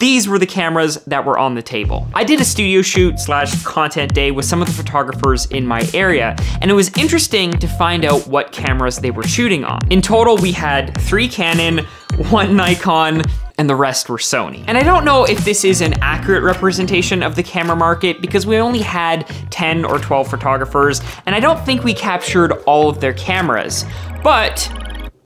these were the cameras that were on the table. I did a studio shoot slash content day with some of the photographers in my area, and it was interesting to find out what cameras they were shooting on. In total, we had three Canon, one Nikon, and the rest were Sony. And I don't know if this is an accurate representation of the camera market because we only had 10 or 12 photographers, and I don't think we captured all of their cameras. But